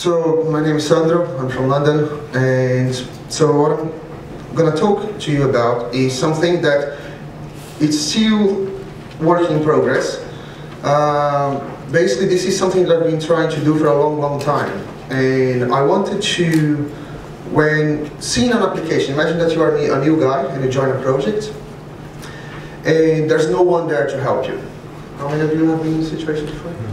so my name is Sandro, I'm from London, and so what I'm gonna talk to you about is something that it's still work in progress. Um, basically, this is something that I've been trying to do for a long, long time, and I wanted to, when seeing an application, imagine that you are a new guy and you join a project, and there's no one there to help you. How many of you have been in this situation before?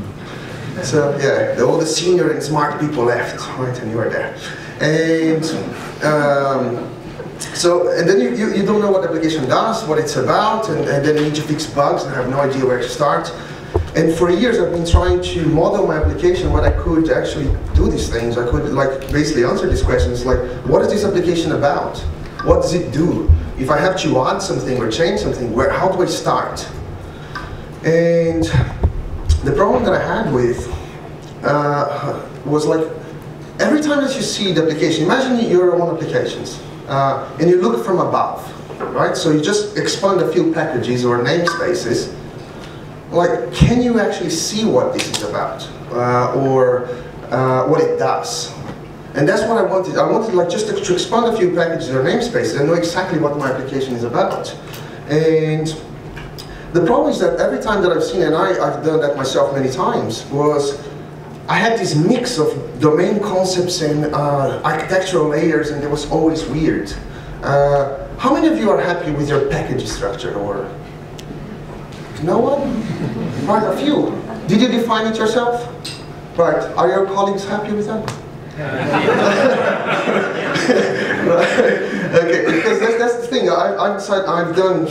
So yeah, all the senior and smart people left, right, and you are there. And um, so, and then you, you, you, don't know what the application does, what it's about, and, and then you need to fix bugs and have no idea where to start. And for years I've been trying to model my application what I could actually do these things. I could like basically answer these questions like, what is this application about? What does it do? If I have to add something or change something, where how do I start? And the problem that I had with uh, was like, every time that you see the application, imagine your own applications, uh, and you look from above, right? So you just expand a few packages or namespaces, like, can you actually see what this is about? Uh, or uh, what it does? And that's what I wanted. I wanted like just to, to expand a few packages or namespaces and know exactly what my application is about. And the problem is that every time that I've seen, and I, I've done that myself many times, was I had this mix of domain concepts and uh, architectural layers, and it was always weird. Uh, how many of you are happy with your package structure, or no one? Right, a few. Did you define it yourself? Right. Are your colleagues happy with that? okay, because that's, that's the thing. I, I've, I've done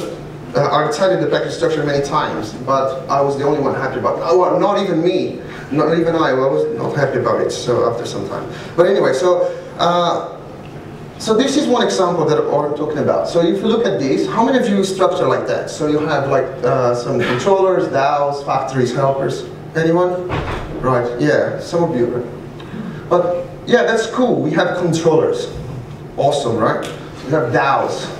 I've decided the package structure many times, but I was the only one happy about it. Oh, well, not even me, not even I, I was not happy about it, so after some time. But anyway, so, uh, so this is one example that I'm talking about. So if you look at this, how many of you structure like that? So you have like uh, some controllers, DAOs, factories, helpers. Anyone? Right, yeah, some of you. But yeah, that's cool. We have controllers. Awesome, right? We have DAOs.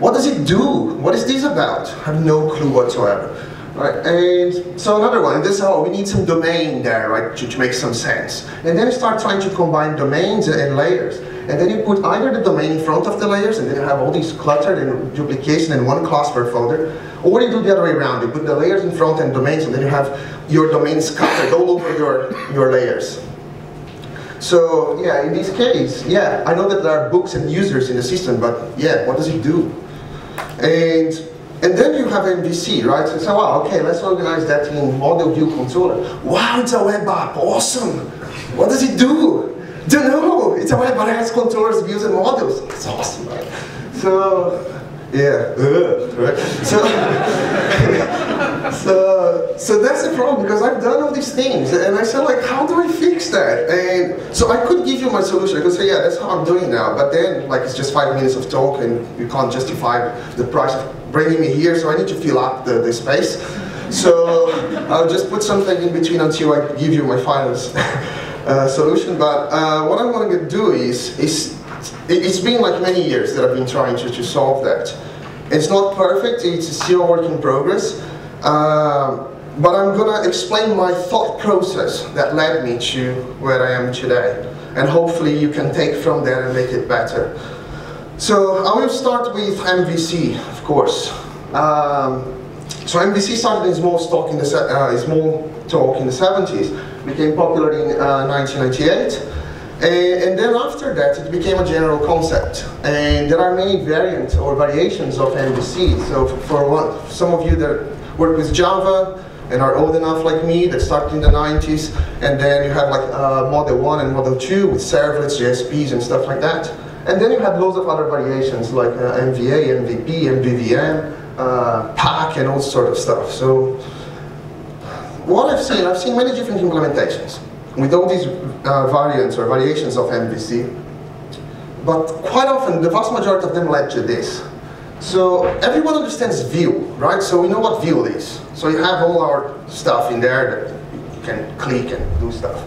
What does it do? What is this about? I have no clue whatsoever. Right, and so another one, this oh, we need some domain there, right, to, to make some sense. And then start trying to combine domains and layers. And then you put either the domain in front of the layers, and then you have all these cluttered and duplication in one class per folder, or you do the other way around. You put the layers in front and domains, and then you have your domains scattered all over your, your layers. So yeah, in this case, yeah, I know that there are books and users in the system, but yeah, what does it do? And and then you have MVC, right? So, so wow, okay, let's organize that in model view controller. Wow, it's a web app, awesome. What does it do? Don't know. It's a web app that has controllers, views, and models. It's awesome, right? So yeah, right? So, so, so that's the problem because I've done all these things and I said like, how do I fix that? And so I could give you my solution. I could say, yeah, that's how I'm doing now. But then like it's just five minutes of talk and you can't justify the price of bringing me here. So I need to fill up the, the space. So I'll just put something in between until I give you my final uh, solution. But uh, what I'm going to do is, is it's been like many years that I've been trying to, to solve that. It's not perfect, it's still a work in progress. Uh, but I'm gonna explain my thought process that led me to where I am today. And hopefully you can take from there and make it better. So I will start with MVC, of course. Um, so MVC started in Smalltalk in the uh, small talk in the 70s, became popular in uh, 1998. And, and, then after that, it became a general concept. And there are many variants or variations of MVC. So for one, some of you that work with Java and are old enough like me, that started in the 90s, and then you have like uh, Model 1 and Model 2 with servlets, JSPs, and stuff like that. And then you have loads of other variations like uh, MVA, MVP, MVVM, uh, and all sort of stuff. So what I've seen, I've seen many different implementations with all these uh, variants or variations of MVC. But quite often, the vast majority of them led to this. So everyone understands view, right? So we know what view is. So you have all our stuff in there that you can click and do stuff.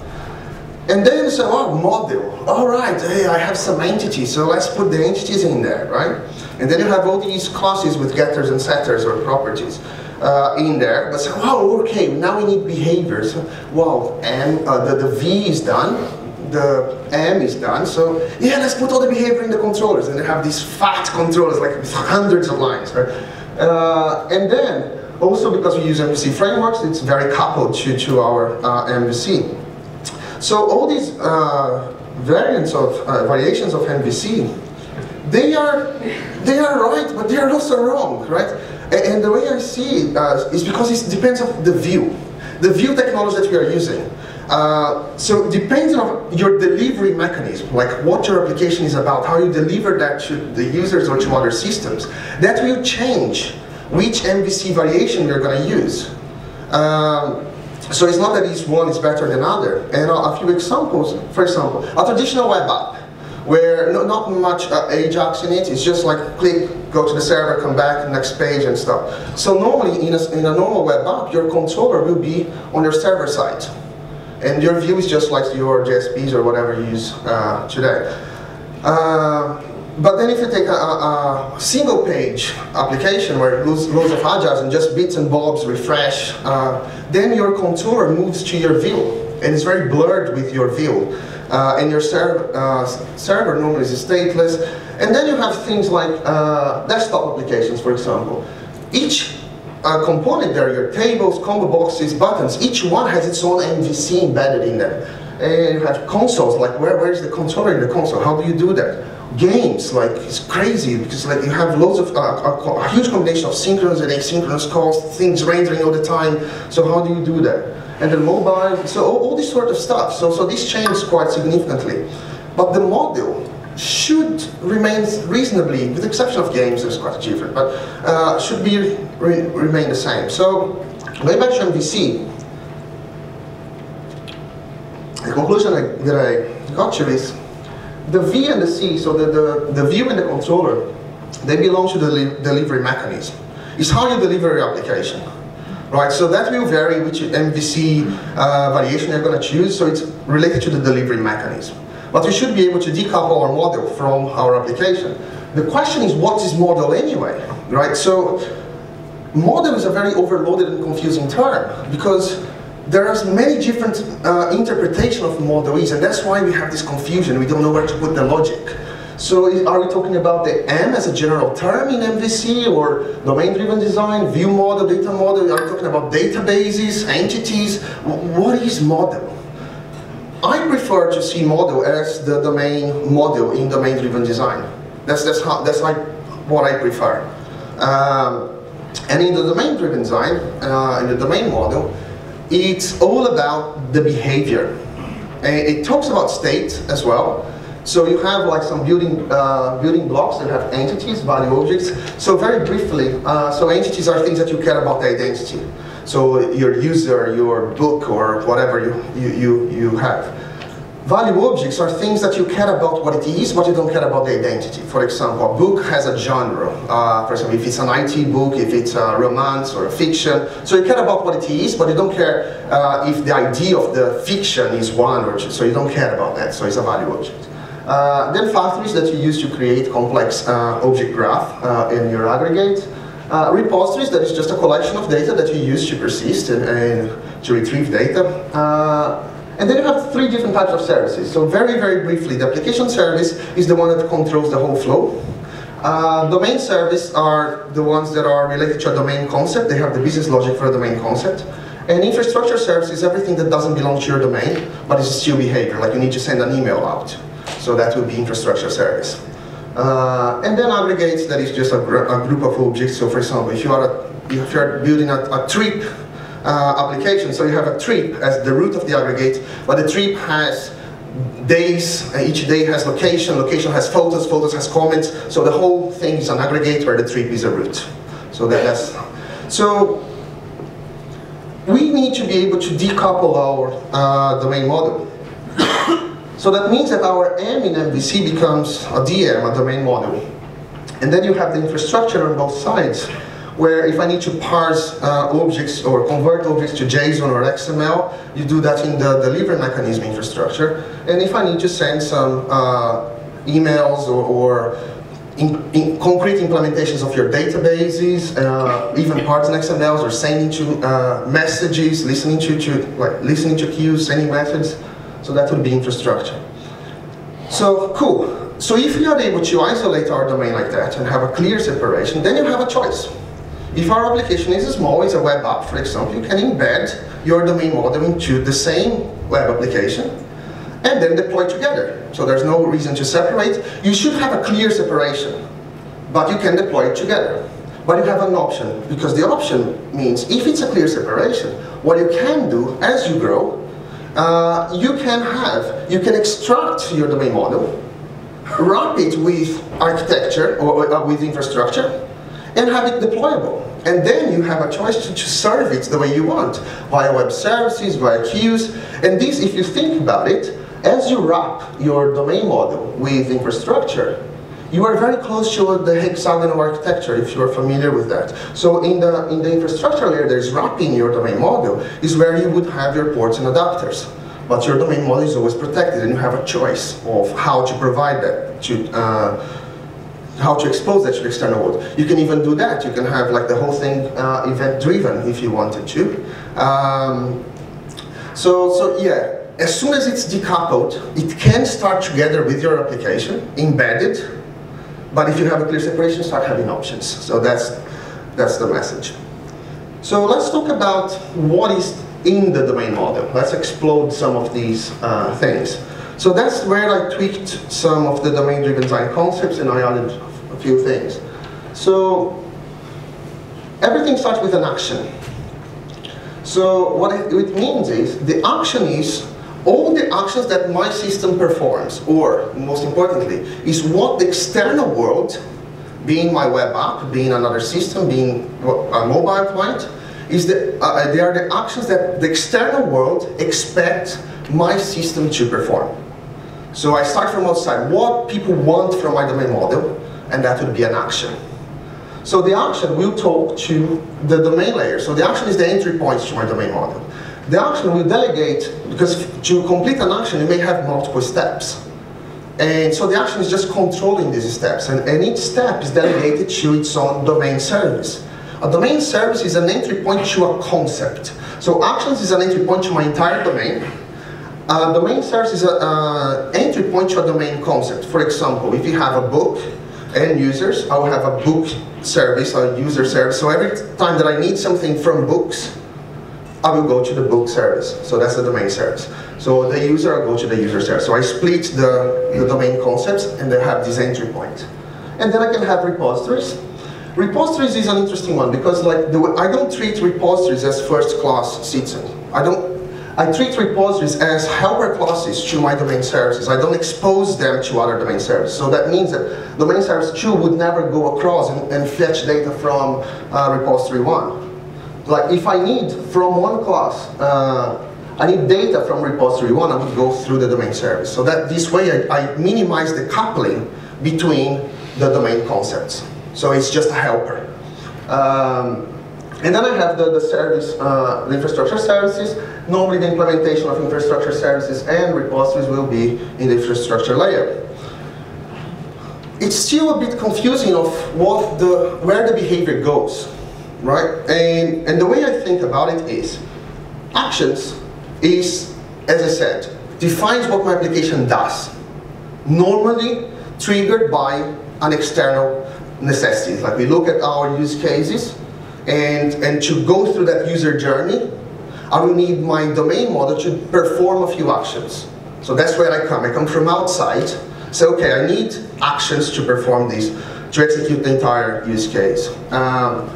And then you say, oh, model. All right, hey, I have some entities, so let's put the entities in there, right? And then you have all these classes with getters and setters or properties uh, in there. But say, wow, okay, now we need behaviors. Well, and uh, the, the V is done. The M is done, so yeah, let's put all the behavior in the controllers, and they have these fat controllers, like with hundreds of lines, right? Uh, and then, also because we use MVC frameworks, it's very coupled to, to our uh, MVC. So all these uh, variants of, uh, variations of MVC, they are, they are right, but they are also wrong, right? And, and the way I see it uh, is because it depends on the view, the view technology that we are using. Uh, so depending on your delivery mechanism, like what your application is about, how you deliver that to the users or to other systems, that will change which MVC variation you're going to use. Um, so it's not that each one is better than other. And a few examples, for example, a traditional web app, where no, not much uh, Ajax in it, it's just like click, go to the server, come back, next page and stuff. So normally in a, in a normal web app, your controller will be on your server side. And your view is just like your JSPs or whatever you use uh, today. Uh, but then if you take a, a, single page application where loads, loads of Ajax and just bits and bobs refresh, uh, then your contour moves to your view and it's very blurred with your view. Uh, and your ser uh, server normally is stateless. And then you have things like uh, desktop applications, for example. Each component there, your tables, combo boxes, buttons, each one has its own MVC embedded in them. And you have consoles, like where, where is the controller in the console? How do you do that? Games, like it's crazy because like you have loads of, uh, a, a, huge combination of synchronous and asynchronous calls, things rendering all the time. So how do you do that? And then mobile, so all, all this sort of stuff. So, so this changed quite significantly. But the model should remain reasonably, with the exception of games, it's quite different, but uh, should be re remain the same. So going back to MVC, the conclusion I, that I got to is the V and the C, so the, the, the view and the controller, they belong to the delivery mechanism. It's how you deliver your application. Right, so that will vary which MVC uh, variation you're going to choose, so it's related to the delivery mechanism. But we should be able to decouple our model from our application. The question is, what is model anyway? Right? So, model is a very overloaded and confusing term because there are many different uh, interpretation of model is, and that's why we have this confusion. We don't know where to put the logic. So are we talking about the M as a general term in MVC or domain-driven design, view model, data model? Are we talking about databases, entities? What is model? I prefer to see model as the domain model in domain-driven design. That's, that's, how, that's like what I prefer. Um, and in the domain-driven design, uh, in the domain model, it's all about the behavior. And it talks about state as well. So you have like some building, uh, building blocks that have entities, value objects. So very briefly, uh, so entities are things that you care about the identity. So your user, your book, or whatever you, you, you, you have. Value objects are things that you care about what it is, but you don't care about the identity. For example, a book has a genre. Uh, for example, if it's an IT book, if it's a romance or a fiction. So you care about what it is, but you don't care uh, if the idea of the fiction is one or two. So you don't care about that. So it's a value object. Uh, then factories that you use to create complex uh, object graph uh, in your aggregate. Uh, repositories, that is just a collection of data that you use to persist and, to retrieve data. Uh, and then you have three different types of services. So very, very briefly, the application service is the one that controls the whole flow. Uh, domain service are the ones that are related to a domain concept. They have the business logic for a domain concept. And infrastructure service is everything that doesn't belong to your domain, but is still behavior, like you need to send an email out. So that would be infrastructure service. Uh, and then aggregates, that is just a, gr a, group of objects. So for example, if you are, a, if you are building a, a trip uh, application, so you have a trip as the root of the aggregate, but the trip has days, uh, each day has location, location has photos, photos has comments, so the whole thing is an aggregate where the trip is a root. So that, that's, so we need to be able to decouple our uh, domain model. So that means that our M in MVC becomes a DM, a domain model. And then you have the infrastructure on both sides, where if I need to parse uh, objects or convert objects to JSON or XML, you do that in the delivery mechanism infrastructure. And if I need to send some uh, emails or, or in, in concrete implementations of your databases, uh, even parse XMLs, or sending to uh, messages, listening to, to like listening to queues, sending messages, So that would be infrastructure. So cool. So if we are able to isolate our domain like that and have a clear separation, then you have a choice. If our application is small, it's a web app, for example, you can embed your domain model into the same web application and then deploy together. So there's no reason to separate. You should have a clear separation, but you can deploy it together. But you have an option, because the option means if it's a clear separation, what you can do as you grow, uh, you can have, you can extract your domain model, wrap it with architecture or uh, with infrastructure, and have it deployable. And then you have a choice to, to serve it the way you want, via web services, via queues. And this, if you think about it, as you wrap your domain model with infrastructure, you are very close to the hexagonal architecture, if you are familiar with that. So in the, in the infrastructure layer, there's wrapping your domain model, is where you would have your ports and adapters. But your domain model is always protected, and you have a choice of how to provide that, to, uh, how to expose that to the external world. You can even do that. You can have like the whole thing uh, event-driven if you wanted to. Um, so, so yeah, as soon as it's decoupled, it can start together with your application, embedded, but if you have a clear separation, start having options. So that's, that's the message. So let's talk about what is in the domain model. Let's explode some of these uh, things. So that's where I tweaked some of the domain-driven design concepts and I added a few things. So everything starts with an action. So what it, it means is, the action is all the actions that my system performs, or most importantly, is what the external world, being my web app, being another system, being a mobile client, is the, uh, they are the actions that the external world expects my system to perform. So I start from outside, what people want from my domain model, and that would be an action. So the action will talk to the domain layer. So the action is the entry point to my domain model. The action will delegate, because to complete an action, you may have multiple steps. And so the action is just controlling these steps, and, and each step is delegated to its own domain service. A domain service is an entry point to a concept. So actions is an entry point to my entire domain. A domain service is an entry point to a domain concept. For example, if you have a book and users, I will have a book service, a user service. So every time that I need something from books, I will go to the book service. So that's the domain service. So the user, I go to the user service. So I split the, the domain concepts and they have this entry point. And then I can have repositories. Repositories is an interesting one because like the, I don't treat repositories as first class citizen. I don't I treat repositories as helper classes to my domain services. I don't expose them to other domain services. So that means that domain service 2 would never go across and, and fetch data from uh, repository 1 like if I need from one class, uh, I need data from repository one, I would go through the domain service. So that this way I, I minimize the coupling between the domain concepts. So it's just a helper. Um, and then I have the, the service, uh, the infrastructure services. Normally the implementation of infrastructure services and repositories will be in the infrastructure layer. It's still a bit confusing of what the, where the behavior goes right? And, and the way I think about it is, actions is, as I said, defines what my application does. Normally triggered by an external necessity. Like we look at our use cases, and, and to go through that user journey, I will need my domain model to perform a few actions. So that's where I come. I come from outside. So okay, I need actions to perform this, to execute the entire use case. Um,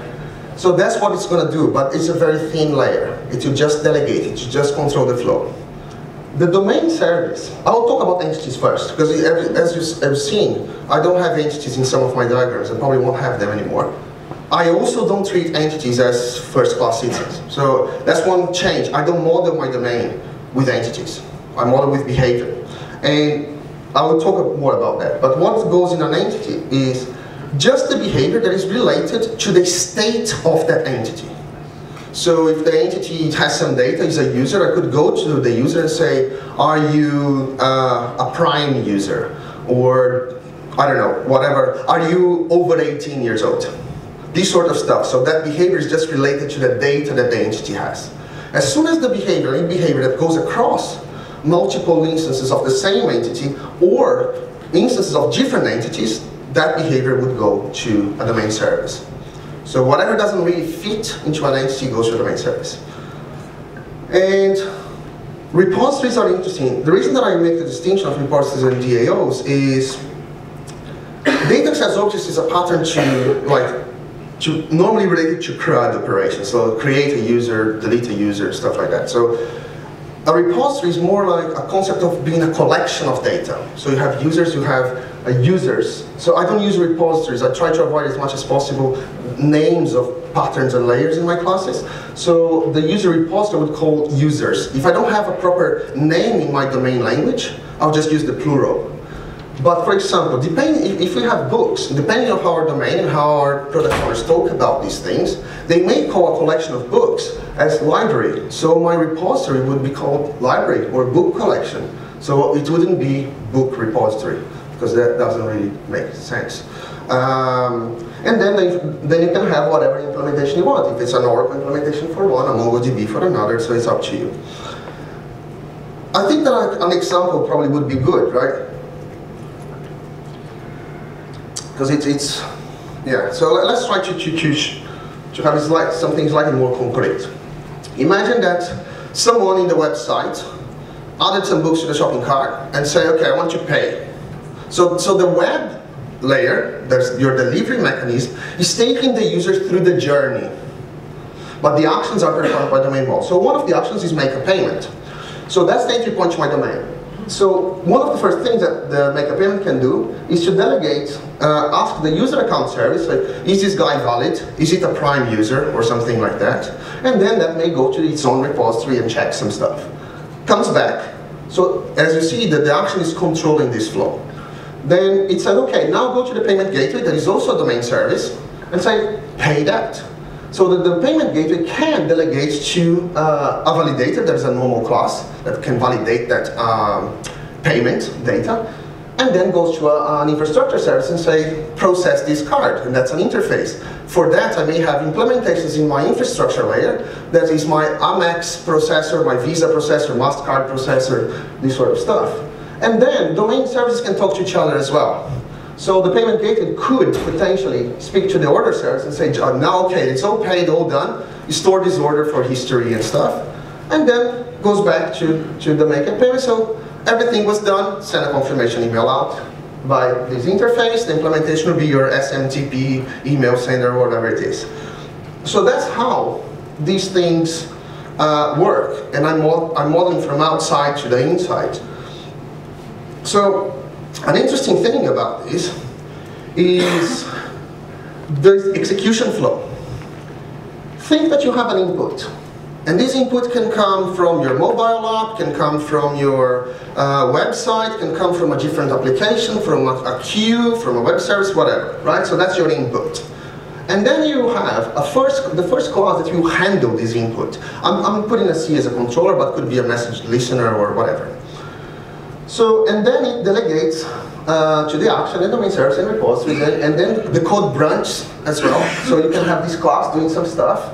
so that's what it's going to do, but it's a very thin layer. It will just delegate, it will just control the flow. The domain service, I'll talk about entities first, because as you've seen, I don't have entities in some of my diagrams, I probably won't have them anymore. I also don't treat entities as first-class citizens. So that's one change. I don't model my domain with entities. I model with behavior. And I will talk more about that. But what goes in an entity is just the behavior that is related to the state of that entity. So if the entity has some data, is a user, I could go to the user and say, are you uh, a prime user? Or, I don't know, whatever, are you over 18 years old? This sort of stuff. So that behavior is just related to the data that the entity has. As soon as the behavior, any behavior that goes across multiple instances of the same entity or instances of different entities, that behavior would go to a domain service. So whatever doesn't really fit into an entity goes to a domain service. And repositories are interesting. The reason that I make the distinction of repositories and DAOs is data access objects is a pattern to like to normally related to CRUD operations. So create a user, delete a user, stuff like that. So a repository is more like a concept of being a collection of data. So you have users, you have Uh, users. So I don't use repositories. I try to avoid as much as possible names of patterns and layers in my classes. So the user repository would call users. If I don't have a proper name in my domain language, I'll just use the plural. But for example, depending, if we have books, depending on how our domain and how our product owners talk about these things, they may call a collection of books as library. So my repository would be called library or book collection. So it wouldn't be book repository because that doesn't really make sense. Um, and then, they, then you can have whatever implementation you want. If it's an Oracle implementation for one, a MongoDB for another, so it's up to you. I think that an example probably would be good, right? because it's, it's, yeah. So let's try to, to choose to have like something slightly more concrete. Imagine that someone in the website added some books to the shopping cart and say, okay, I want to pay. So, so the web layer, there's your delivery mechanism, is taking the user through the journey. But the actions are performed by domain vault. So one of the actions is make a payment. So that's the entry point to my domain. So one of the first things that the make a payment can do is to delegate, uh, ask the user account service, like, is this guy valid? Is it a prime user or something like that? And then that may go to its own repository and check some stuff. Comes back. So as you see, the, the action is controlling this flow. Then it said, okay, now go to the payment gateway that is also a domain service and say, pay that. So that the payment gateway can delegate to uh, a validator, there's a normal class that can validate that um, payment data, and then goes to a, an infrastructure service and say, process this card, and that's an interface. For that, I may have implementations in my infrastructure layer, that is my Amex processor, my Visa processor, MasterCard processor, this sort of stuff. And then domain services can talk to each other as well. So the payment gateway could potentially speak to the order service and say, now okay, it's all paid, all done. You store this order for history and stuff. And then goes back to, to the make a payment. So everything was done, send a confirmation email out by this interface. The implementation will be your SMTP email sender, whatever it is. So that's how these things uh, work. And I'm, I'm modeling from outside to the inside. So an interesting thing about this is the execution flow. Think that you have an input. And this input can come from your mobile app, can come from your uh, website, can come from a different application, from a, a, queue, from a web service, whatever, right? So that's your input. And then you have a first, the first class that you handle this input. I'm, I'm putting a C as a controller, but could be a message listener or whatever. So, and then it delegates uh, to the action and domain service and repositories, and, and then the code branch as well. So you can have this class doing some stuff.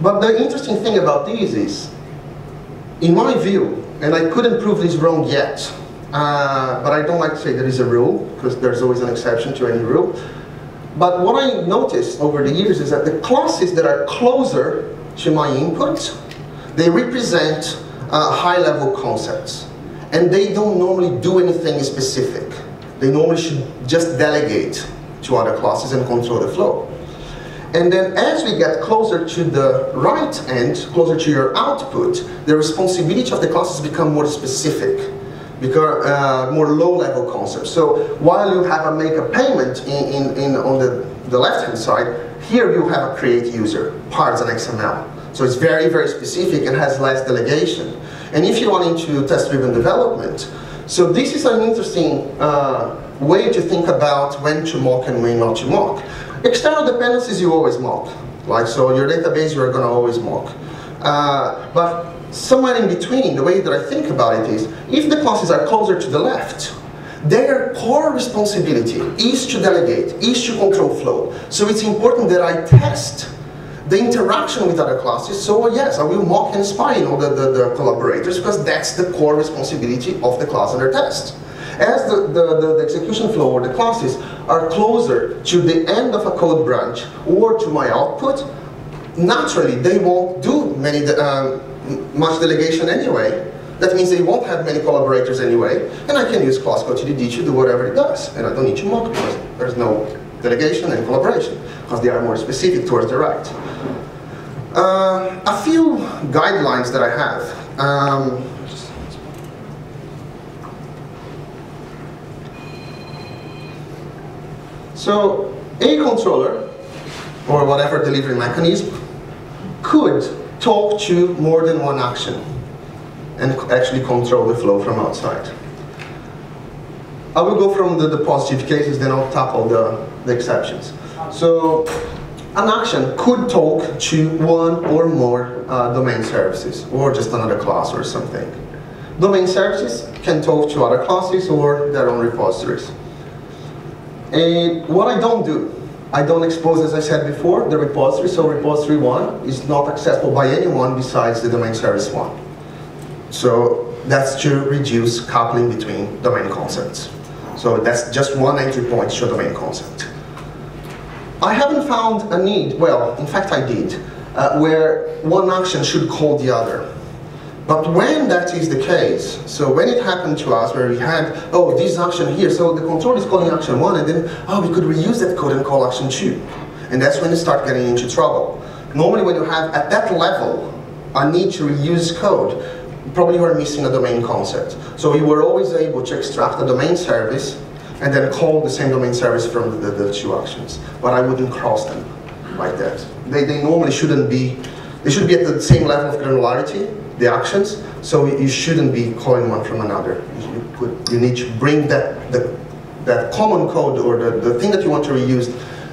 But the interesting thing about these is, in my view, and I couldn't prove this wrong yet, uh, but I don't like to say there is a rule, because there's always an exception to any rule. But what I noticed over the years is that the classes that are closer to my input, they represent uh, high-level concepts and they don't normally do anything specific. They normally should just delegate to other classes and control the flow. And then as we get closer to the right end, closer to your output, the responsibility of the classes become more specific, because uh, more low-level concepts. So while you have a make a payment in, in, in on the, the left-hand side, here you have a create user, parse and XML. So it's very, very specific and has less delegation. And if you want into test-driven development, so this is an interesting uh, way to think about when to mock and when not to mock. External dependencies you always mock. Like so your database you're going to always mock. Uh, but somewhere in between, the way that I think about it is, if the classes are closer to the left, their core responsibility is to delegate, is to control flow. So it's important that I test the interaction with other classes. So yes, I will mock and spy you know, the, the, the collaborators because that's the core responsibility of the class under test. As the, the, the, the, execution flow or the classes are closer to the end of a code branch or to my output, naturally they won't do many uh, much delegation anyway. That means they won't have many collaborators anyway, and I can use class code TDD to do whatever it does, and I don't need to mock because there's no delegation and collaboration, because they are more specific towards the right. Uh, a few guidelines that I have. Um, so, a controller, or whatever delivery mechanism, could talk to more than one action and actually control the flow from outside. I will go from the, the positive cases, then I'll tackle the, the exceptions. So an action could talk to one or more uh, domain services, or just another class or something. Domain services can talk to other classes or their own repositories. And what I don't do, I don't expose, as I said before, the repository, so repository 1 is not accessible by anyone besides the domain service 1. So that's to reduce coupling between domain concepts. So that's just one entry point to domain concept. I haven't found a need, well, in fact I did, uh, where one action should call the other. But when that is the case, so when it happened to us where we had, oh, this action here, so the control is calling action one, and then, oh, we could reuse that code and call action two. And that's when you start getting into trouble. Normally when you have, at that level, a need to reuse code, probably you are missing a domain concept. So you were always able to extract a domain service and then call the same domain service from the, the, two actions. But I wouldn't cross them like that. They, they normally shouldn't be, they should be at the same level of granularity, the actions, so you shouldn't be calling one from another. You, could, you need to bring that, the, that common code or the, the thing that you want to reuse,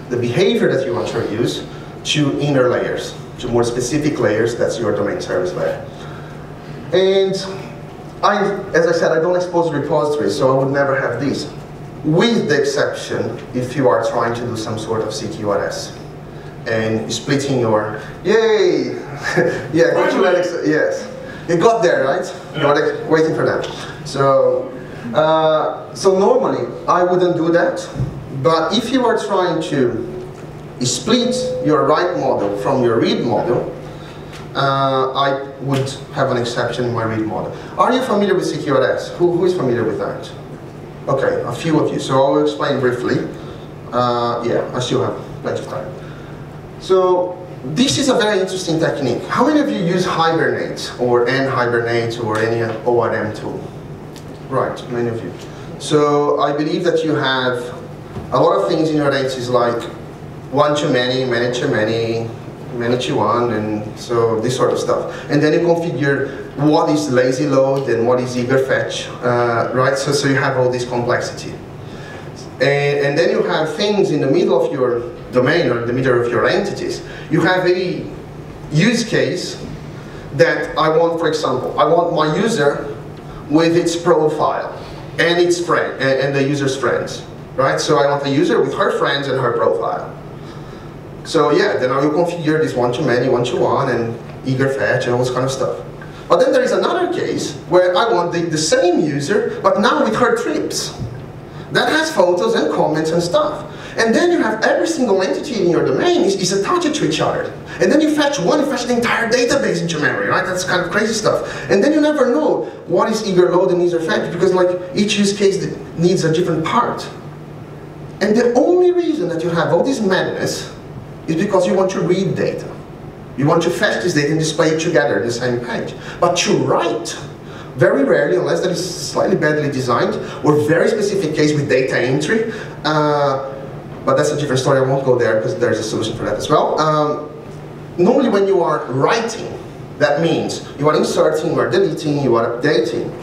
the behavior that you want to reuse, to inner layers, to more specific layers, that's your domain service layer. And I, as I said, I don't expose repositories, so I would never have these. With the exception, if you are trying to do some sort of CQRS and splitting your, yay, yeah, got you Alex, yes. You got there, right? You were waiting for that. So, uh, so normally I wouldn't do that, but if you are trying to split your write model from your read model, uh, I would have an exception in my read model. Are you familiar with CQRS? Who, who is familiar with that? Okay, a few of you. So I'll explain briefly. Uh, yeah, I still have plenty of time. So this is a very interesting technique. How many of you use Hibernate or NHibernate or any ORM tool? Right, many of you. So I believe that you have a lot of things in your is like one to many, many to many, many you one, and so this sort of stuff. And then you configure what is lazy load and what is eager fetch, uh, right? So, so you have all this complexity. And, and then you have things in the middle of your domain or in the middle of your entities. You have a use case that I want, for example, I want my user with its profile and its friend and, and the user's friends, right? So I want the user with her friends and her profile. So yeah, then I will configure this one-to-many, one-to-one, and eager fetch, and all this kind of stuff. But then there is another case where I want the, the same user, but now with her trips. That has photos and comments and stuff. And then you have every single entity in your domain is, is attached to each other. And then you fetch one, you fetch the entire database into memory, right? That's kind of crazy stuff. And then you never know what is eager load and eager fetch because like each use case needs a different part. And the only reason that you have all this madness is because you want to read data. You want to fetch this data and display it together in the same page. But to write, very rarely, unless that is slightly badly designed, or very specific case with data entry, uh, but that's a different story, I won't go there because there's a solution for that as well. Um, normally when you are writing, that means you are inserting, you are deleting, you are updating.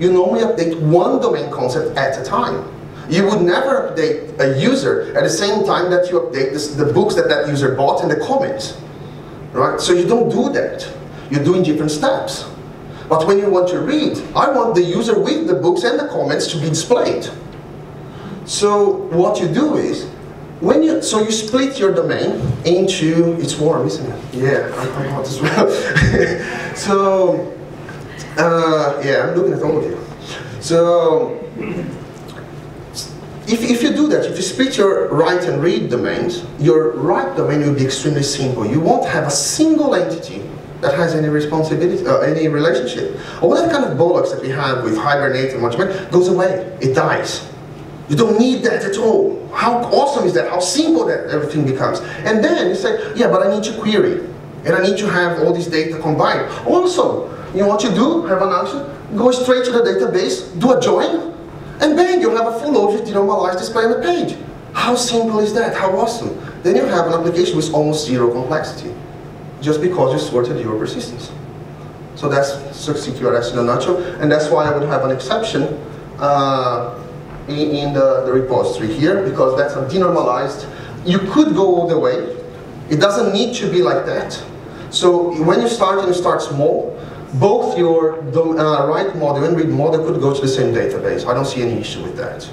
You normally update one domain concept at a time. You would never update a user at the same time that you update this, the books that that user bought and the comments. Right? So you don't do that. You're doing different steps. But when you want to read, I want the user with the books and the comments to be displayed. So what you do is, when you, so you split your domain into, it's warm, isn't it? Yeah, I'm hot as well. so, uh, yeah, I'm looking at all of you. So, if, if you do that, if you split your write and read domains, your write domain will be extremely simple. You won't have a single entity that has any responsibility, uh, any relationship. All that kind of bollocks that we have with Hibernate and much more goes away. It dies. You don't need that at all. How awesome is that? How simple that everything becomes. And then you say, yeah, but I need to query. And I need to have all this data combined. Also, you know what you do? Have an action, go straight to the database, do a join, and bang, you have a full object denormalized display on the page. How simple is that? How awesome. Then you have an application with almost zero complexity, just because you sorted your persistence. So that's CQRS in a nutshell, and that's why I would have an exception uh, in, in the, the repository here, because that's a denormalized. You could go all the way. It doesn't need to be like that. So when you start and you start small, both your uh, write model and read model could go to the same database. I don't see any issue with that.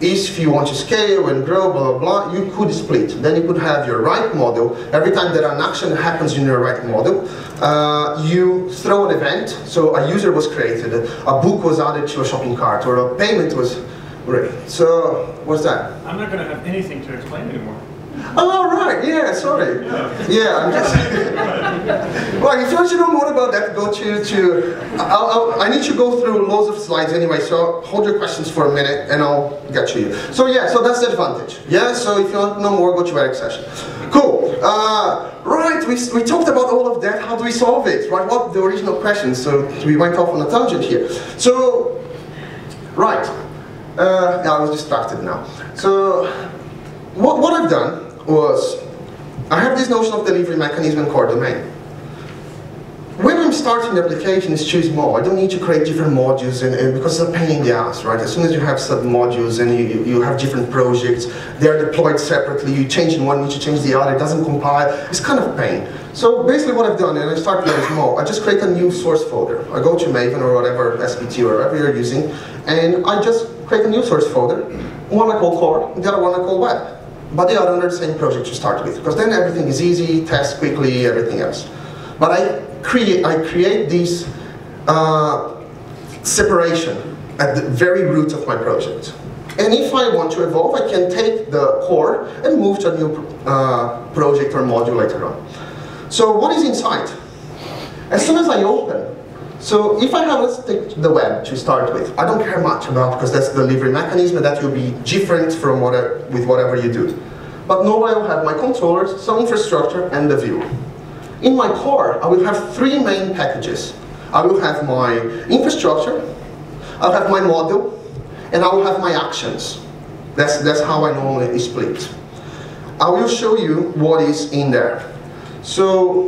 If you want to scale and grow, blah, blah, blah, you could split. Then you could have your write model. Every time that an action happens in your write model, uh, you throw an event. So a user was created, a book was added to a shopping cart, or a payment was ready. So what's that? I'm not going to have anything to explain anymore. Oh, right, yeah, sorry. Yeah, I'm just... well, if you want to know more about that, go to... to I'll, I'll, i need to go through loads of slides anyway, so hold your questions for a minute and I'll get to you. So yeah, so that's the advantage. Yeah, so if you want to know more, go to Eric session. Cool. Uh, right, we, we talked about all of that. How do we solve it? Right, what the original question? So we went off on a tangent here. So, right. Uh, yeah, I was distracted now. So, what, what I've done was, I have this notion of delivery mechanism and core domain. When I'm starting the application, it's too small. I don't need to create different modules and, and because it's a pain in the ass, right? As soon as you have sub-modules and you, you have different projects, they're deployed separately, you change in one, you change the other, it doesn't compile, it's kind of pain. So basically what I've done, and I start very small, I just create a new source folder. I go to Maven or whatever, SBT or whatever you're using, and I just create a new source folder. One I call core, the other one I call web but they are under the same project to start with, because then everything is easy, test quickly, everything else. But I create, I create this uh, separation at the very root of my project. And if I want to evolve, I can take the core and move to a new uh, project or module later on. So what is inside? As soon as I open, so if I have, let's take the web to start with. I don't care much about because that's the delivery mechanism that will be different from what I, with whatever you do. But normally I will have my controllers, some infrastructure, and the view. In my core, I will have three main packages. I will have my infrastructure, I'll have my model, and I will have my actions. That's, that's how I normally split. I will show you what is in there. So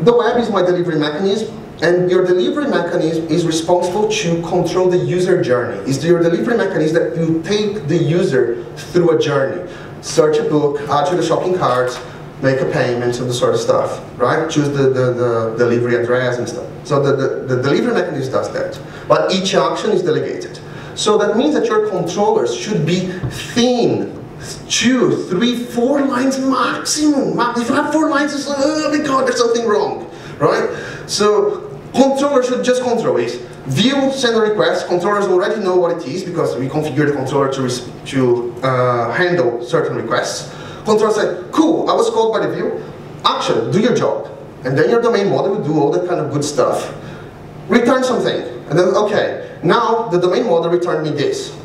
the web is my delivery mechanism. And your delivery mechanism is responsible to control the user journey. It's your delivery mechanism that you take the user through a journey. Search a book, add to the shopping cart, make a payment, and the sort of stuff, right? Choose the, the, the delivery address and stuff. So the, the, the delivery mechanism does that. But each action is delegated. So that means that your controllers should be thin, two, three, four lines maximum. If you have four lines, it's like, oh my god, there's something wrong, right? So Controller should just control it. View send a request. Controllers already know what it is because we configure the controller to, to uh, handle certain requests. Controller said, cool, I was called by the view. Action, do your job. And then your domain model will do all that kind of good stuff. Return something. And then, okay, now the domain model returned me this.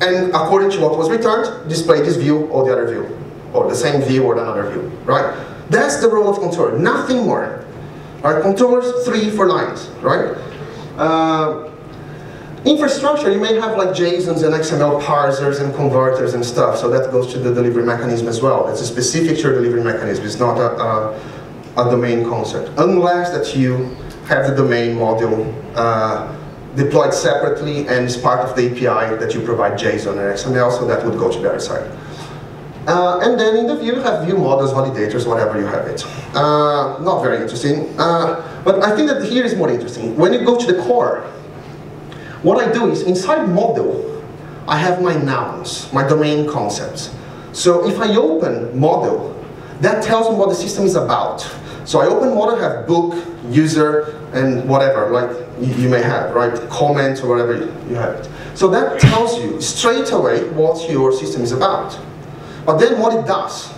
And according to what was returned, display this view or the other view. Or the same view or another view, right? That's the role of controller, nothing more. Right? Controllers, three for lines, right? Uh, infrastructure, you may have like JSONs and XML parsers and converters and stuff, so that goes to the delivery mechanism as well. It's a specific to your delivery mechanism, it's not a, a, a domain concept. Unless that you have the domain module uh, deployed separately and is part of the API that you provide JSON and XML, so that would go to the other side. Uh, and then in the view, you have view models, validators, whatever you have it. Uh, not very interesting. Uh, but I think that here is more interesting. When you go to the core, what I do is inside model, I have my nouns, my domain concepts. So if I open model, that tells me what the system is about. So I open model, have book, user, and whatever, like you, may have, right? Comment or whatever you have it. So that tells you straight away what your system is about. But then what it does,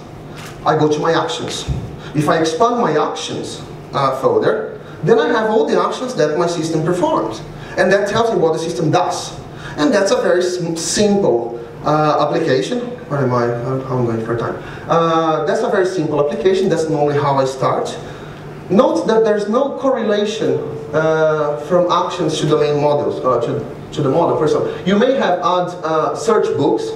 I go to my actions. If I expand my actions uh, folder, then I have all the actions that my system performs. And that tells me what the system does. And that's a very simple uh, application. Where am I? How am I going for time? Uh, that's a very simple application. That's normally how I start. Note that there's no correlation uh, from actions to domain models, uh, to, to the model. First of all, you may have add uh, search books,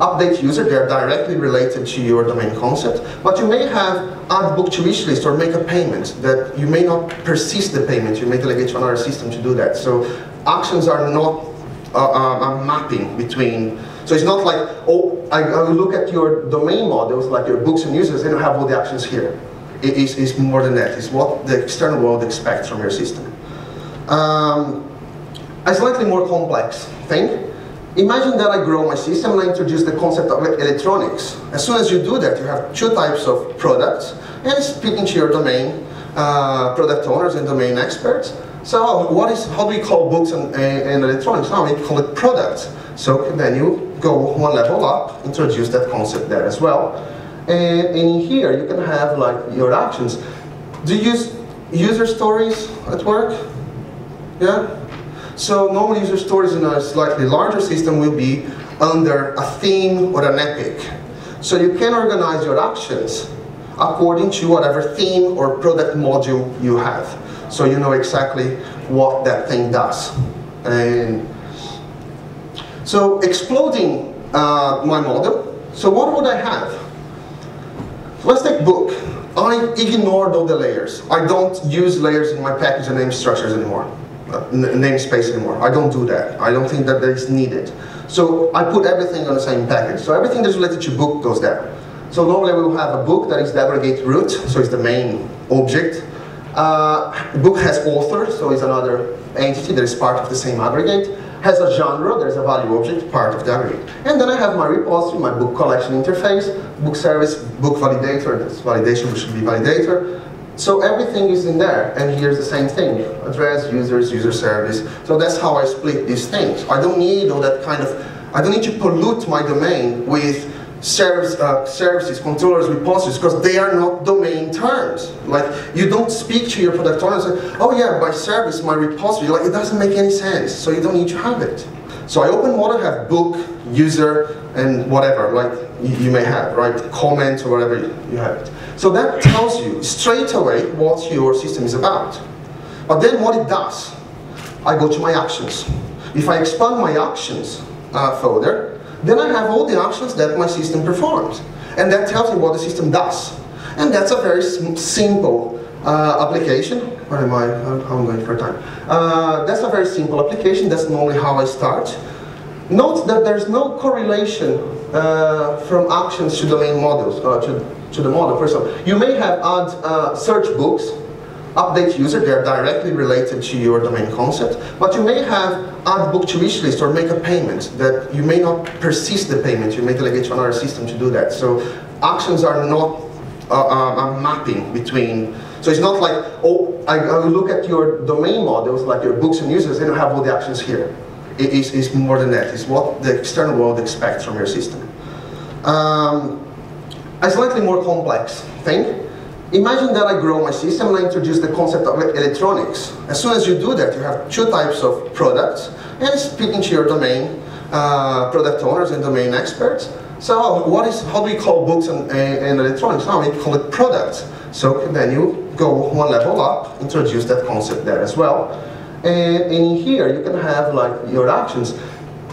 update user, they're directly related to your domain concept, but you may have add book to wish list or make a payment that you may not persist the payment, you may delegate to another system to do that. So actions are not uh, uh a mapping between so it's not like, oh, I, I look at your domain models, like your books and users, and you have all the actions here. It is it's more than that. It's what the external world expects from your system. Um, a slightly more complex thing. Imagine that I grow my system and I introduce the concept of electronics. As soon as you do that, you have two types of products, and speaking to your domain, uh, product owners and domain experts. So what is, how do we call books and, and electronics? Now we call it products. So then you go one level up, introduce that concept there as well. And, and in here you can have like your actions. Do you use user stories at work? Yeah? So normal user stories in a slightly larger system will be under a theme or an epic. So you can organize your actions according to whatever theme or product module you have. So you know exactly what that thing does. And so exploding uh, my model, so what would I have? Let's take book. I ignored all the layers. I don't use layers in my package and name structures anymore, namespace anymore. I don't do that. I don't think that that is needed. So I put everything on the same package. So everything that's related to book goes there. So normally we will have a book that is the aggregate root, so it's the main object. Uh, book has author, so it's another entity that is part of the same aggregate has a genre, there's a value object, part of the aggregate. And then I have my repository, my book collection interface, book service, book validator, that's validation which should be validator. So everything is in there, and here's the same thing, address, users, user service. So that's how I split these things. I don't need all that kind of, I don't need to pollute my domain with service, uh, services, controllers, repositories, because they are not domain terms. Like, you don't speak to your product owner and say, oh yeah, my service, my repository, like, it doesn't make any sense, so you don't need to have it. So I open model, have book, user, and whatever, like you, you may have, right? Comment or whatever you have it. So that tells you straight away what your system is about. But then what it does, I go to my actions. If I expand my actions uh, folder, then I have all the actions that my system performs. And that tells me what the system does. And that's a very simple uh, application. Where am I? How am I going for time? Uh, that's a very simple application. That's normally how I start. Note that there's no correlation uh, from actions to domain models, uh, to, to the model. First of all, you may have add uh, search books update user, they're directly related to your domain concept, but you may have add book to wish list or make a payment that you may not persist the payment, you may delegate to another system to do that. So actions are not uh, uh, a mapping between, so it's not like, oh, I, I look at your domain models, like your books and users, and you have all the actions here. It is more than that, it's what the external world expects from your system. Um, a slightly more complex thing Imagine that I grow my system and I introduce the concept of electronics. As soon as you do that, you have two types of products, and speaking to your domain, uh, product owners and domain experts. So what is, how do we call books and, and electronics? Now we call it products. So then you go one level up, introduce that concept there as well. And, and in here you can have like your actions.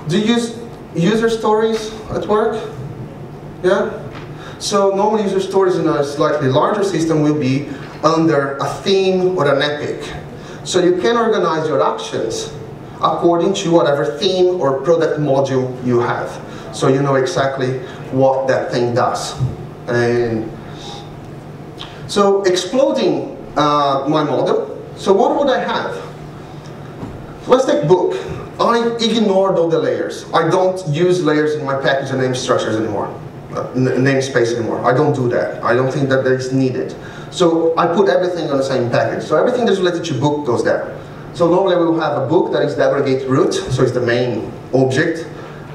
Do you use user stories at work? Yeah? So normal user stories in a slightly larger system will be under a theme or an epic. So you can organize your actions according to whatever theme or product module you have. So you know exactly what that thing does. And so exploding uh, my model, so what would I have? Let's take book. I ignored all the layers. I don't use layers in my package and name structures anymore namespace anymore. I don't do that. I don't think that that is needed. So I put everything on the same package. So everything that's related to book goes there. So normally we will have a book that is the aggregate root, so it's the main object.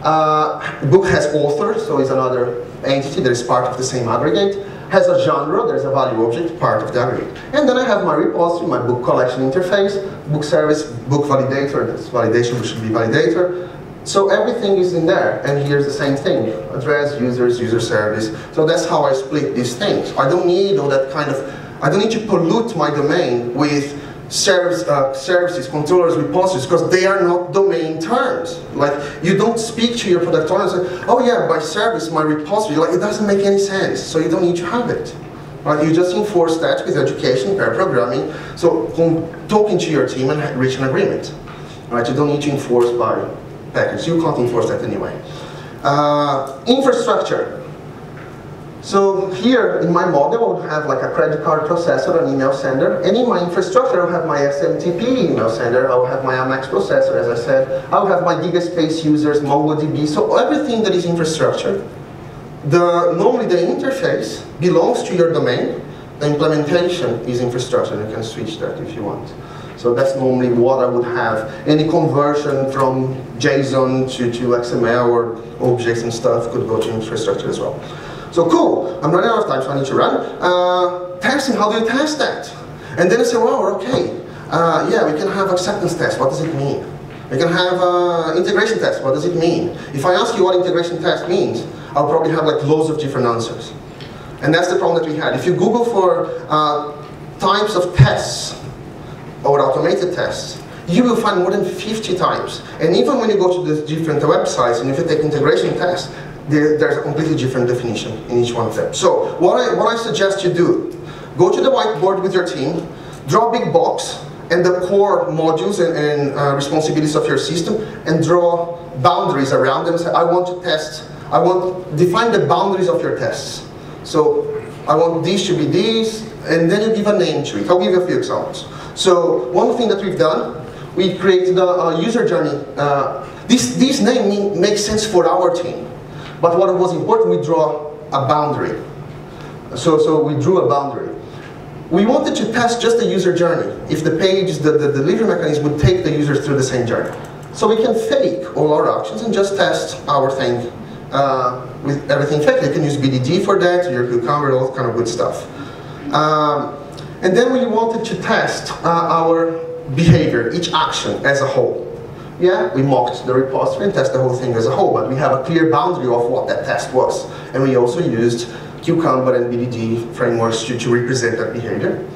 Uh, book has author, so it's another entity that is part of the same aggregate. Has a genre, there's a value object, part of the aggregate. And then I have my repository, my book collection interface, book service, book validator, that's validation, which should be validator. So everything is in there, and here's the same thing. Address, users, user service. So that's how I split these things. I don't need all that kind of, I don't need to pollute my domain with service, uh, services, controllers, repositories, because they are not domain terms. Like, you don't speak to your product owner and say, oh yeah, by service, my repository, like, it doesn't make any sense, so you don't need to have it. Right? You just enforce that with education, pair programming, so talking to your team and reach an agreement. Right? You don't need to enforce by you can't enforce that anyway. Uh, infrastructure. So here in my model, I would have like a credit card processor, an email sender, and in my infrastructure, I'll have my SMTP email sender, I'll have my Amex processor, as I said, I'll have my Gigaspace users, MongoDB, so everything that is infrastructure. The, normally the interface belongs to your domain, the implementation is infrastructure, you can switch that if you want. So that's normally what I would have. Any conversion from JSON to, to XML or objects and stuff could go to infrastructure as well. So cool, I'm running out of time, so I need to run. Uh, testing, how do you test that? And then I say, well, okay, uh, yeah, we can have acceptance test. What does it mean? We can have uh, integration test. What does it mean? If I ask you what integration test means, I'll probably have like loads of different answers. And that's the problem that we had. If you Google for uh, types of tests or automated tests, you will find more than 50 types. And even when you go to the different websites and if you take integration tests, there, there's a completely different definition in each one of them. So what I, what I suggest you do, go to the whiteboard with your team, draw a big box, and the core modules and, and uh, responsibilities of your system, and draw boundaries around them. I want to test, I want, define the boundaries of your tests. So I want these to be these, and then you give a name to it. I'll give you a few examples. So one thing that we've done, we created a, a user journey. Uh, this, this name makes sense for our team. But what was important, we draw a boundary. So, so we drew a boundary. We wanted to test just the user journey. If the page, the, the delivery mechanism would take the users through the same journey. So we can fake all our actions and just test our thing uh, with everything fake. You can use BDD for that, your Cucumber, all kind of good stuff. Um, and then we wanted to test uh, our behavior, each action as a whole yeah, we mocked the repository and tested the whole thing as a whole, but we have a clear boundary of what that test was. And we also used Cucumber and BDD frameworks to, to represent that behavior.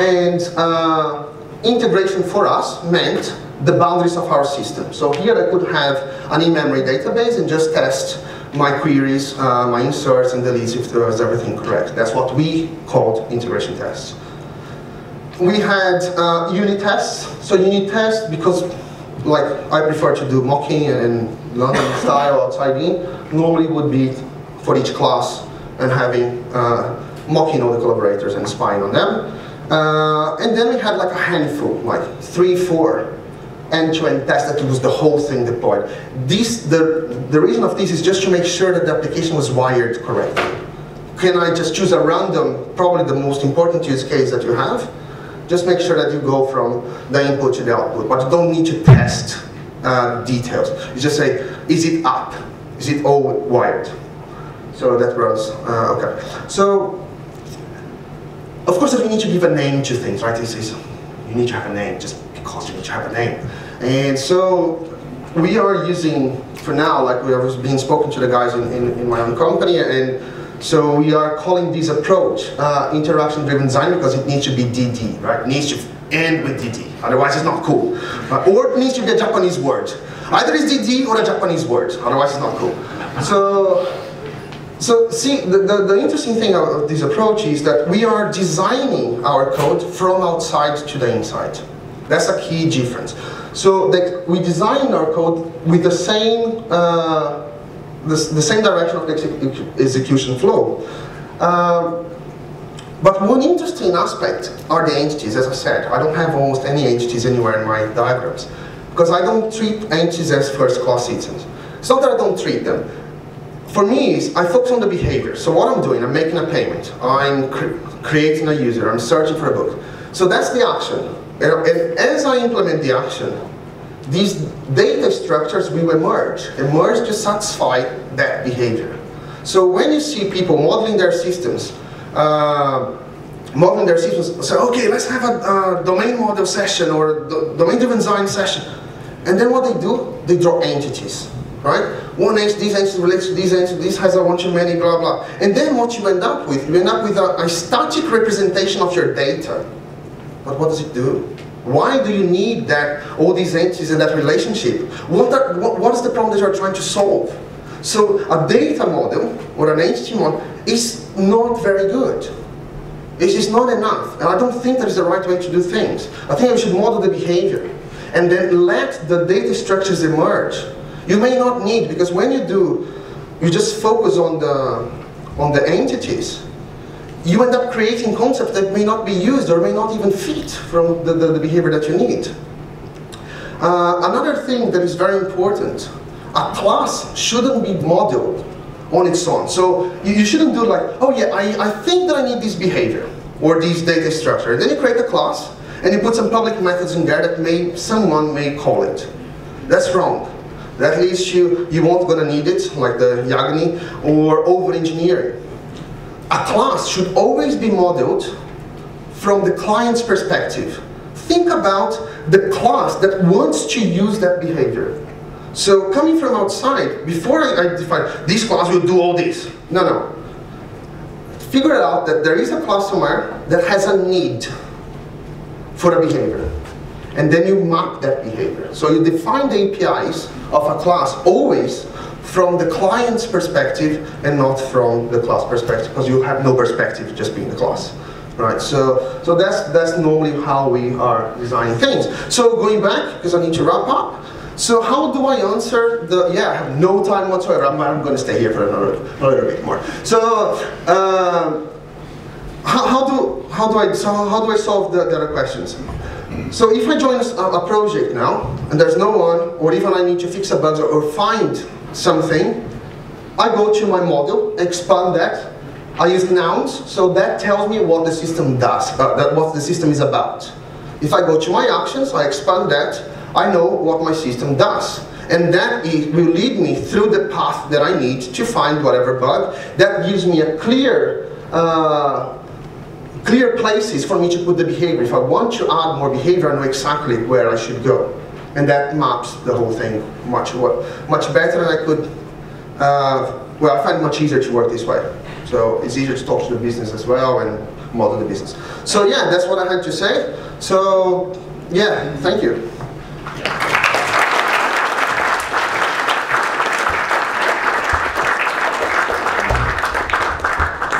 And uh, integration for us meant the boundaries of our system. So here I could have an in-memory database and just test my queries, uh, my inserts and deletes if there was everything correct. That's what we called integration tests. We had uh, unit tests. So unit tests, because like I prefer to do mocking and London style outside in, normally would be for each class and having uh, mocking all the collaborators and spying on them. Uh, and then we had like a handful, like three, four end-to-end tests that was the whole thing deployed. This, the, the reason of this is just to make sure that the application was wired correctly. Can I just choose a random, probably the most important use case that you have, just make sure that you go from the input to the output, but you don't need to test uh, details. You just say, is it up? Is it all wired? So that runs, uh, okay. So, of course you need to give a name to things, right? This is, you need to have a name just because you need to have a name. And so, we are using, for now, like we have been spoken to the guys in, in, in my own company, and so we are calling this approach uh, interaction-driven design because it needs to be DD, right? It needs to end with DD, otherwise it's not cool. Uh, or it needs to be a Japanese word. Either it's DD or a Japanese word, otherwise it's not cool. So, so see, the, the, the interesting thing of this approach is that we are designing our code from outside to the inside. That's a key difference. So that we design our code with the same uh, the, the same direction of the execution flow. Um, but one interesting aspect are the entities, as I said. I don't have almost any entities anywhere in my diagrams. Because I don't treat entities as first-class citizens. It's not that I don't treat them. for me, I focus on the behavior. So what I'm doing, I'm making a payment. I'm cre creating a user. I'm searching for a book. So that's the action. And as I implement the action, these data structures will emerge, emerge to satisfy that behavior. So when you see people modeling their systems, uh, modeling their systems, say, okay, let's have a domain model session or a domain-driven design session. And then what they do, they draw entities, right? One entity, this entity relates to this entity, this has a one to many, blah, blah. And then what you end up with, you end up with a, a static representation of your data. But what does it do? Why do you need that, all these entities and that relationship? What, are, what, what is the problem that you're trying to solve? So a data model or an entity model is not very good. It is not enough. And I don't think that is the right way to do things. I think we should model the behavior and then let the data structures emerge. You may not need, because when you do, you just focus on the, on the entities, you end up creating concepts that may not be used or may not even fit from the, the, the behavior that you need. Uh, another thing that is very important, a class shouldn't be modeled on its own. So you, you shouldn't do like, oh yeah, I, I think that I need this behavior or this data structure. Then you create a class and you put some public methods in there that may someone may call it. That's wrong. That leads you, you won't gonna need it, like the Yagni, or over-engineering a class should always be modeled from the client's perspective. Think about the class that wants to use that behavior. So coming from outside, before I, I define this class will do all this, no, no. Figure out that there is a class somewhere that has a need for a behavior. And then you map that behavior. So you define the APIs of a class always from the client's perspective and not from the class perspective, because you have no perspective just being the class. Right, so, so that's, that's normally how we are designing things. So going back, because I need to wrap up, so how do I answer the, yeah, I have no time whatsoever, I'm, I'm going to stay here for another, another bit more. So, uh, how, how, do, how, do I, so how do I solve the, the other questions? So if I join a, a, project now, and there's no one, or even I need to fix a bug or, or find something, I go to my model, expand that, I use nouns, so that tells me what the system does, uh, that what the system is about. If I go to my actions, I expand that, I know what my system does. And that will lead me through the path that I need to find whatever bug. That gives me a clear, uh, clear places for me to put the behavior. If I want to add more behavior, I know exactly where I should go and that maps the whole thing much much better and I could uh, well I find it much easier to work this way. So it's easier to talk to the business as well and model the business. So yeah that's what I had to say. So yeah thank you.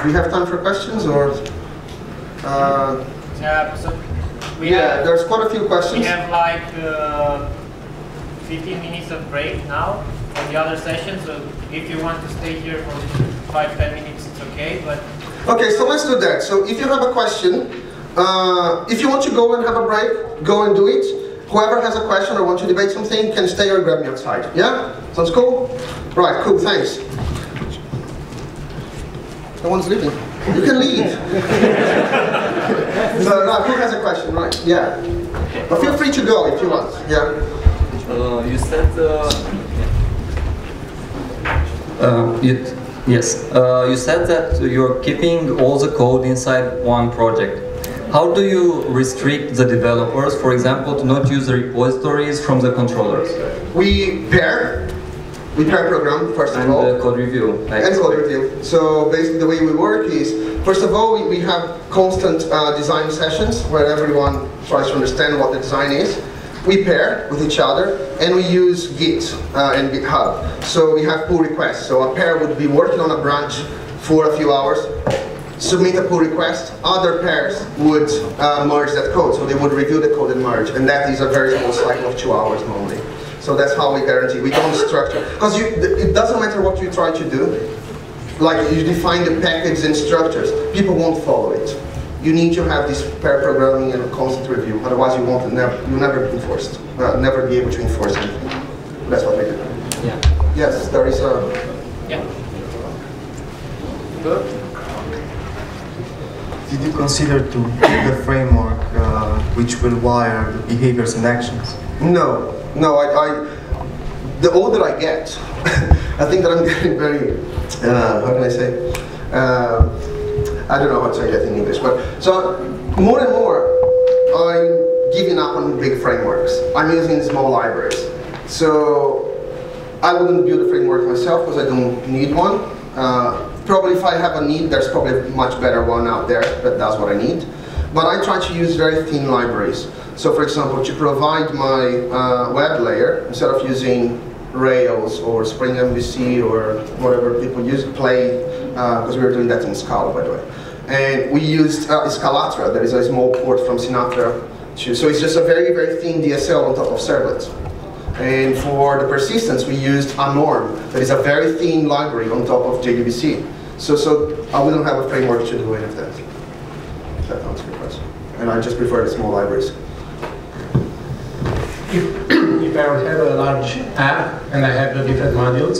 Do we have time for questions or uh, yeah so we yeah, have, there's quite a few questions. We have like uh, 15 minutes of break now for the other session, so if you want to stay here for 5-10 minutes, it's okay, but... Okay, so let's do that. So if you have a question, uh, if you want to go and have a break, go and do it. Whoever has a question or wants to debate something can stay or grab me outside. Yeah? Sounds cool? Right, cool, thanks. No one's leaving. You can leave. so, no, who has a question? Right, yeah. But feel free to go if you want. Yeah. Uh, you said. Uh, uh, you, yes. Uh, you said that you're keeping all the code inside one project. How do you restrict the developers, for example, to not use the repositories from the controllers? We pair we pair program, first of all. And code review. And code review. So basically the way we work is, first of all, we, we have constant uh, design sessions where everyone tries to understand what the design is. We pair with each other and we use Git uh, and GitHub. So we have pull requests. So a pair would be working on a branch for a few hours, submit a pull request, other pairs would uh, merge that code. So they would review the code and merge. And that is a very small cycle of two hours normally. So that's how we guarantee. We don't structure. Because it doesn't matter what you try to do. Like you define the package and structures. People won't follow it. You need to have this pair programming and constant review. Otherwise you won't never you'll never be enforced. Uh, never be able to enforce anything. That's what we do. Yeah. Yes, there is a Yeah. Good. Did you consider to build a framework uh, which will wire the behaviors and actions? No, no, I, I the older I get, I think that I'm getting very, uh, how can I say, uh, I don't know how to say that in English, but so more and more I'm giving up on big frameworks. I'm using small libraries. So I wouldn't build a framework myself because I don't need one. Uh, probably if I have a need, there's probably a much better one out there that does what I need. But I try to use very thin libraries. So for example, to provide my uh, web layer, instead of using Rails or Spring MVC or whatever people use, to Play, because uh, we were doing that in Scala, by the way. And we used uh, Scalatra, that is a small port from Sinatra. To, so it's just a very, very thin DSL on top of servlets. And for the persistence, we used Anorm, that is a very thin library on top of JDBC. So, so we don't have a framework to do any of that. That answers your question. And I just prefer the small libraries. If, if I would have a large app and I have the different modules,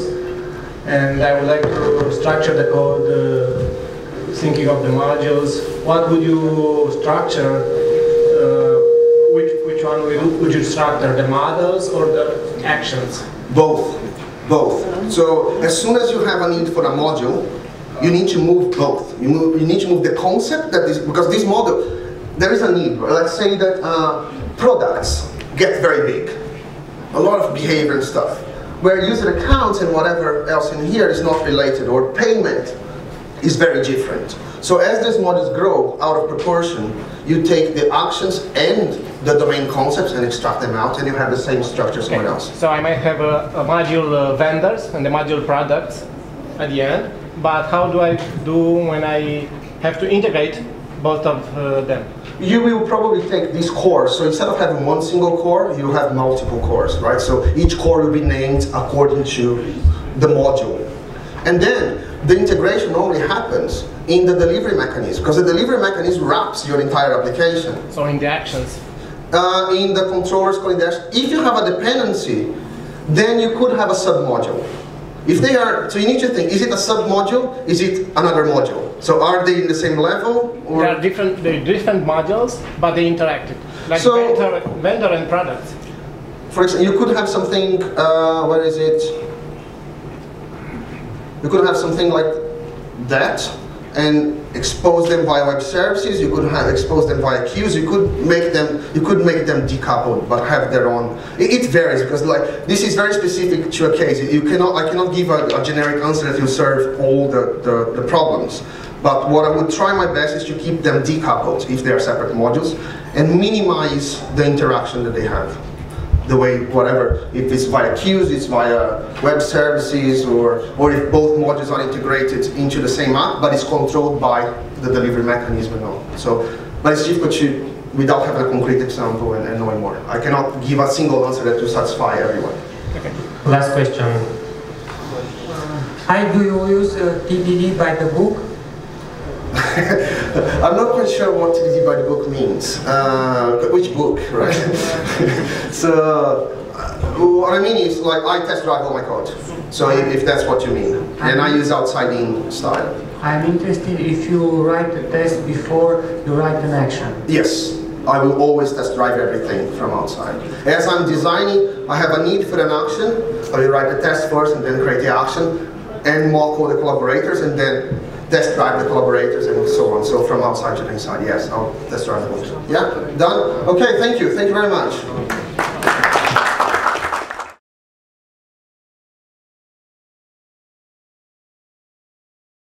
and I would like to structure the code uh, thinking of the modules, what would you structure? Uh, which, which one would you, would you structure, the models or the actions? Both, both. So as soon as you have a need for a module, you need to move both. You, move, you need to move the concept that is, because this model, there is a need. Let's say that uh, products get very big. A lot of behavior and stuff. Where user accounts and whatever else in here is not related, or payment is very different. So as these models grow out of proportion, you take the actions and the domain concepts and extract them out, and you have the same structure somewhere else. So I might have a, a module uh, vendors and the module products at the end, but how do I do when I have to integrate both of uh, them? You will probably take this core, so instead of having one single core, you have multiple cores, right? So each core will be named according to the module. And then the integration only happens in the delivery mechanism, because the delivery mechanism wraps your entire application. So in the actions. Uh, in the controllers calling dash, if you have a dependency, then you could have a submodule. If they are, so you need to think, is it a sub-module? Is it another module? So are they in the same level? Or? There are different, they're different modules, but they interact. Like So- vendor, vendor and product. For example, you could have something, uh, where is it? You could have something like that and expose them via web services. You could have expose them via queues. You could make them, you could make them decoupled, but have their own. It, it varies because like this is very specific to a case. You cannot, I cannot give a, a generic answer that will serve all the, the, the problems. But what I would try my best is to keep them decoupled if they are separate modules and minimize the interaction that they have the way whatever, if it's via queues, it's via web services, or, or if both modules are integrated into the same app, but it's controlled by the delivery mechanism and all. So, but it's difficult to, without having a concrete example and, and knowing more. I cannot give a single answer that will satisfy everyone. okay Last question. How do you use uh, TDD by the book? I'm not quite sure what TDD by the book means. Uh, which book, right? so, uh, what I mean is, like, I test drive all my code. So, if, if that's what you mean. And I use outside in style. I'm interested if you write a test before you write an action. Yes, I will always test drive everything from outside. As I'm designing, I have a need for an action. I will write the test first and then create the action and mock all the collaborators and then test drive the collaborators and so on. So from outside to inside, yes, I'll test drive the book. Yeah, done? Okay, thank you. Thank you very much.